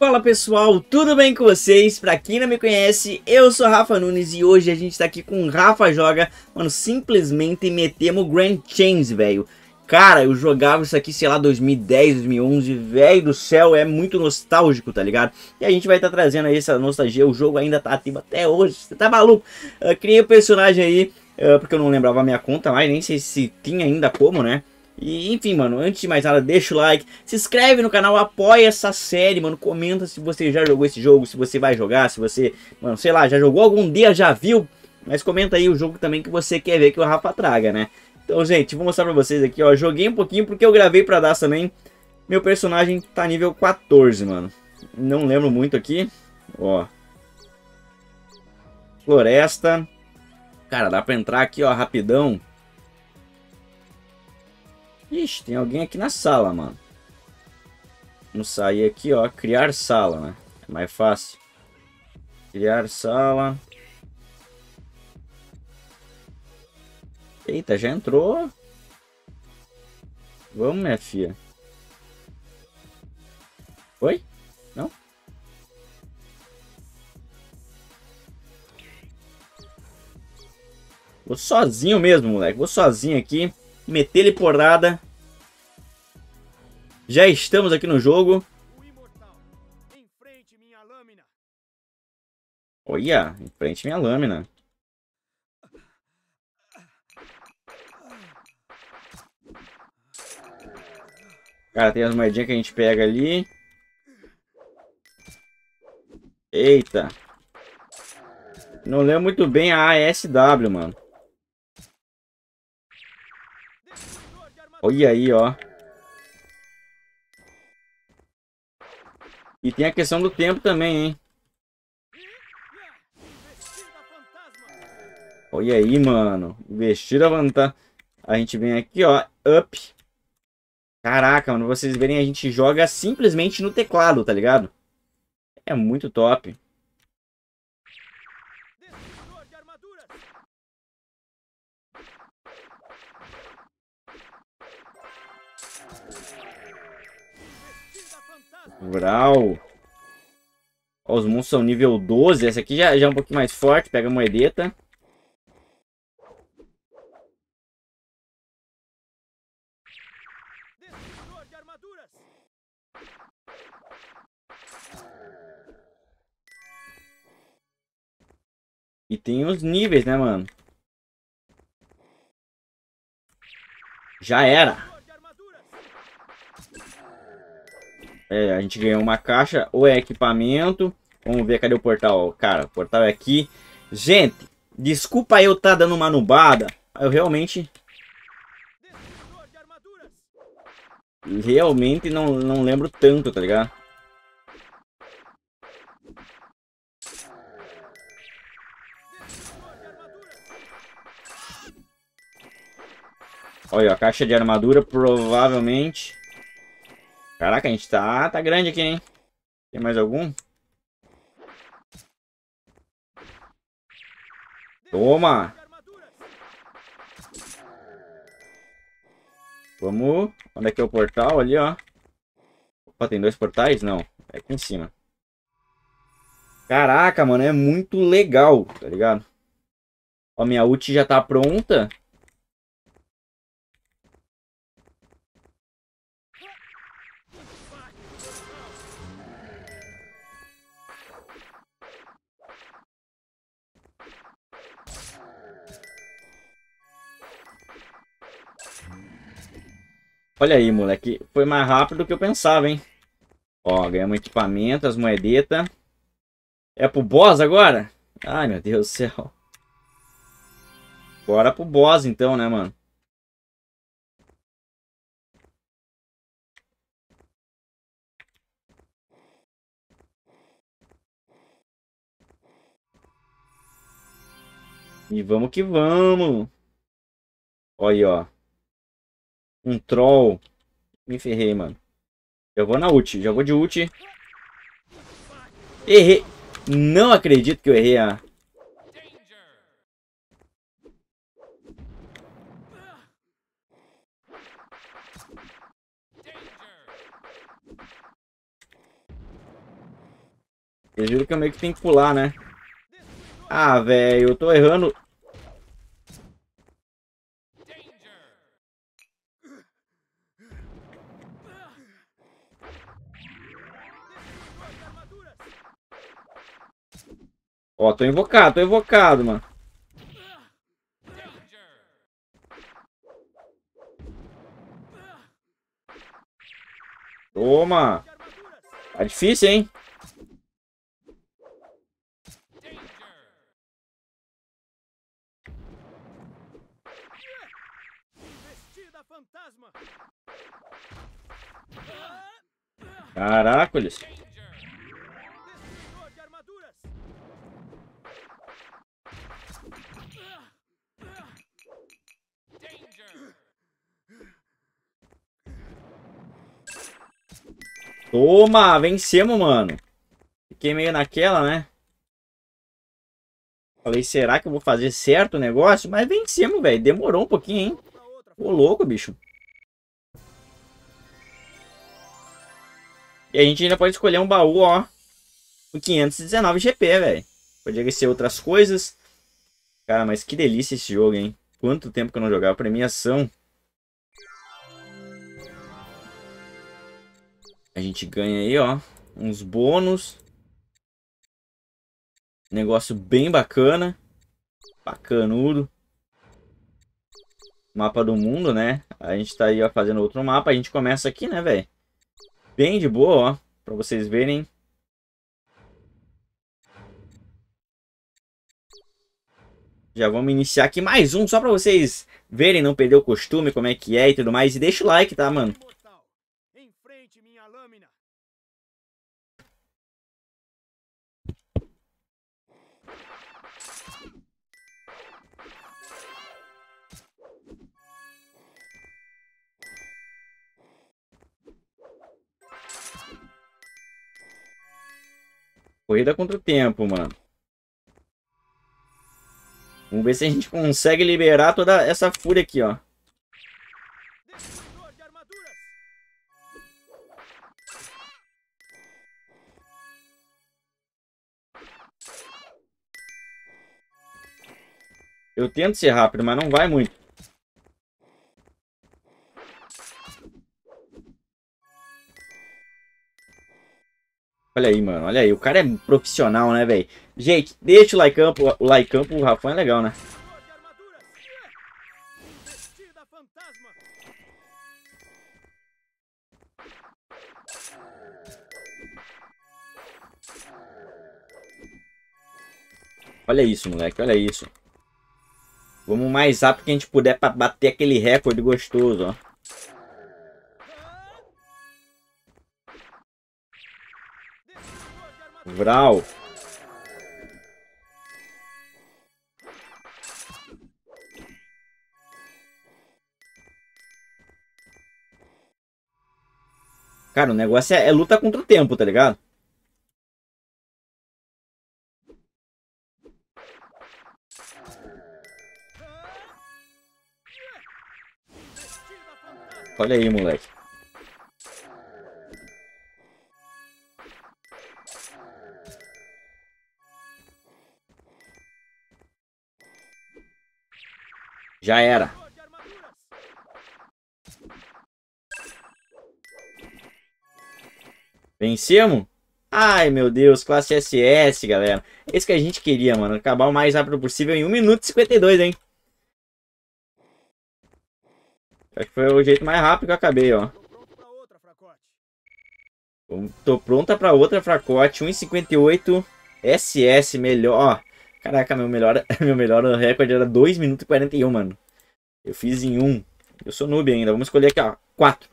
Fala pessoal, tudo bem com vocês? Pra quem não me conhece, eu sou Rafa Nunes e hoje a gente tá aqui com o Rafa Joga, mano, simplesmente metemos Grand Chains, velho. Cara, eu jogava isso aqui, sei lá, 2010, 2011, velho do céu, é muito nostálgico, tá ligado? E a gente vai estar tá trazendo aí essa nostalgia, o jogo ainda tá ativo até hoje, você tá maluco? Eu criei o um personagem aí, uh, porque eu não lembrava a minha conta mais, nem sei se tinha ainda como, né? E enfim, mano, antes de mais nada, deixa o like, se inscreve no canal, apoia essa série, mano, comenta se você já jogou esse jogo, se você vai jogar, se você, mano, sei lá, já jogou algum dia, já viu, mas comenta aí o jogo também que você quer ver que o Rafa traga, né? Então, gente, vou mostrar pra vocês aqui, ó, joguei um pouquinho porque eu gravei pra dar também, meu personagem tá nível 14, mano, não lembro muito aqui, ó, floresta, cara, dá pra entrar aqui, ó, rapidão, Ixi, tem alguém aqui na sala, mano. Vamos sair aqui, ó. Criar sala, né? É mais fácil. Criar sala. Eita, já entrou. Vamos, minha filha. Oi? Não? Vou sozinho mesmo, moleque. Vou sozinho aqui meter-lhe porrada. Já estamos aqui no jogo. Olha, em frente minha lâmina. Cara, tem as moedinhas que a gente pega ali. Eita. Não lembro muito bem a ASW, mano. Olha aí, ó. E tem a questão do tempo também, hein? Olha aí, mano. Vestir a vantagem. A gente vem aqui, ó. Up. Caraca, mano. Vocês verem, a gente joga simplesmente no teclado, tá ligado? É muito top. Rural. Ó, os monstros são nível 12. Essa aqui já, já é um pouquinho mais forte. Pega a moedeta. E tem os níveis, né, mano? Já era. É, a gente ganhou uma caixa ou é equipamento. Vamos ver, cadê o portal? Cara, o portal é aqui. Gente, desculpa eu estar tá dando uma nubada. Eu realmente... Realmente não, não lembro tanto, tá ligado? Olha, a caixa de armadura provavelmente... Caraca, a gente tá, tá grande aqui, hein? Tem mais algum? Toma! Vamos... Onde é que é o portal? Ali, ó. Opa, tem dois portais? Não. É aqui em cima. Caraca, mano, é muito legal, tá ligado? Ó, minha ult já tá pronta. Olha aí, moleque. Foi mais rápido do que eu pensava, hein? Ó, ganhamos equipamento, as moedetas. É pro boss agora? Ai, meu Deus do céu. Bora pro boss então, né, mano? E vamos que vamos. Olha aí, ó. Um troll. Me ferrei, mano. Eu vou na ult. Já vou de ult. Errei. Não acredito que eu errei a... Vocês viram que eu meio que tenho que pular, né? Ah, velho, eu tô errando. Ó, tô invocado, tô invocado, mano. Toma! Tá difícil, hein? Caracoles. Toma, vencemos, mano. Fiquei meio naquela, né? Falei, será que eu vou fazer certo o negócio? Mas vencemos, velho. Demorou um pouquinho, hein? Ô, louco, bicho. E a gente ainda pode escolher um baú, ó. Com 519 GP, velho. Poderia ser outras coisas. Cara, mas que delícia esse jogo, hein? Quanto tempo que eu não jogava. Premiação. A gente ganha aí, ó. Uns bônus. Negócio bem bacana. Bacanudo. Mapa do mundo, né? A gente tá aí, ó, fazendo outro mapa. A gente começa aqui, né, velho? Bem de boa, ó. Pra vocês verem. Já vamos iniciar aqui mais um, só pra vocês verem, não perder o costume, como é que é e tudo mais. E deixa o like, tá, mano? Corrida contra o tempo, mano. Vamos ver se a gente consegue liberar toda essa fúria aqui, ó. Eu tento ser rápido, mas não vai muito. Olha aí, mano. Olha aí. O cara é profissional, né, velho? Gente, deixa o like up. O like up, o Rafa é legal, né? Olha isso, moleque. Olha isso. Vamos mais rápido que a gente puder para bater aquele recorde gostoso, ó. Vral. Cara, o negócio é, é luta contra o tempo, tá ligado? Olha aí, moleque. Já era. Vencemos? Ai, meu Deus, classe SS, galera. Esse que a gente queria, mano. Acabar o mais rápido possível em 1 minuto e 52, hein? Acho que foi o jeito mais rápido que eu acabei, ó. Tô pronta pra outra fracote. 1,58 SS, melhor. Caraca, meu melhor, meu melhor recorde era 2 minutos e 41, mano. Eu fiz em 1. Eu sou noob ainda. Vamos escolher aqui, ó. 4.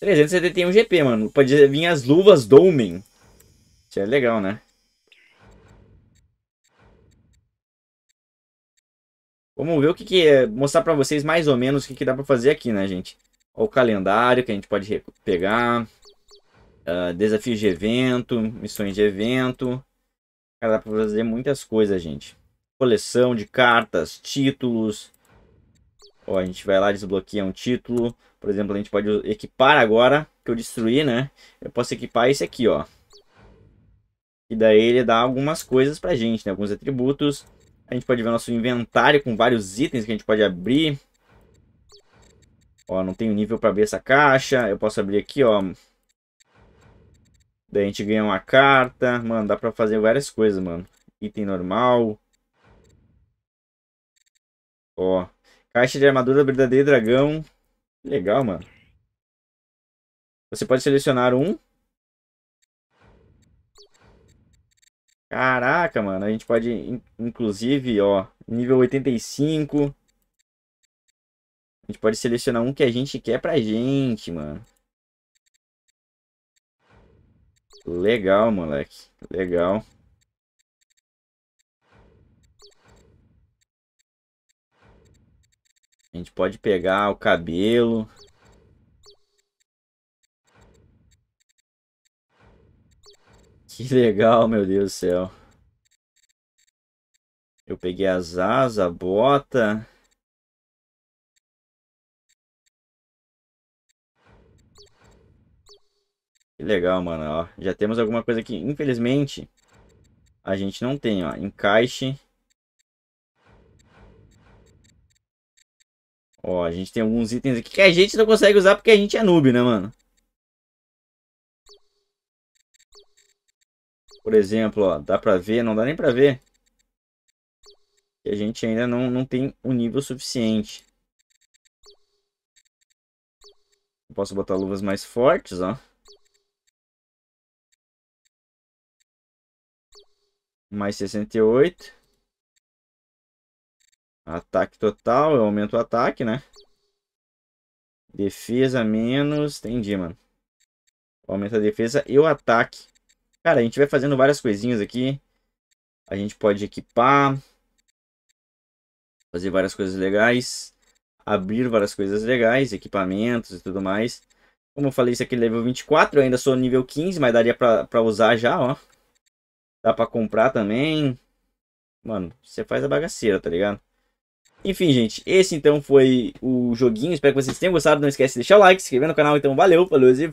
371 GP, mano. Pode vir as luvas Dolmen. Isso é legal, né? Vamos ver o que, que é. Mostrar pra vocês mais ou menos o que, que dá pra fazer aqui, né, gente? Ó, o calendário que a gente pode pegar. Uh, desafios de evento. Missões de evento. Cara, dá pra fazer muitas coisas, gente. Coleção de cartas, títulos. Ó, a gente vai lá, desbloqueia um título. Por exemplo, a gente pode equipar agora que eu destruí, né? Eu posso equipar esse aqui, ó. E daí ele dá algumas coisas pra gente, né? Alguns atributos. A gente pode ver nosso inventário com vários itens que a gente pode abrir. Ó, não tenho nível pra abrir essa caixa. Eu posso abrir aqui, ó. Daí a gente ganha uma carta. Mano, dá pra fazer várias coisas, mano. Item normal. Ó. Caixa de armadura verdadeiro dragão. Legal, mano. Você pode selecionar um. Caraca, mano. A gente pode, inclusive, ó, nível 85. A gente pode selecionar um que a gente quer pra gente, mano. Legal, moleque. Legal. A gente pode pegar o cabelo. Que legal, meu Deus do céu. Eu peguei as asas, a bota. Que legal, mano. Ó, já temos alguma coisa aqui. Infelizmente, a gente não tem, ó. Encaixe. Ó, a gente tem alguns itens aqui que a gente não consegue usar porque a gente é noob, né, mano? Por exemplo, ó, dá pra ver, não dá nem pra ver. Que a gente ainda não, não tem o um nível suficiente. Posso botar luvas mais fortes, ó. Mais 68. Ataque total, eu aumento o ataque, né? Defesa menos. Entendi, mano. Aumenta a defesa e o ataque. Cara, a gente vai fazendo várias coisinhas aqui. A gente pode equipar. Fazer várias coisas legais. Abrir várias coisas legais, equipamentos e tudo mais. Como eu falei, isso aqui é level 24. Eu ainda sou nível 15, mas daria pra, pra usar já, ó. Dá pra comprar também. Mano, você faz a bagaceira, tá ligado? Enfim, gente, esse então foi o joguinho. Espero que vocês tenham gostado. Não esquece de deixar o like, se inscrever no canal. Então, valeu, falou e fui.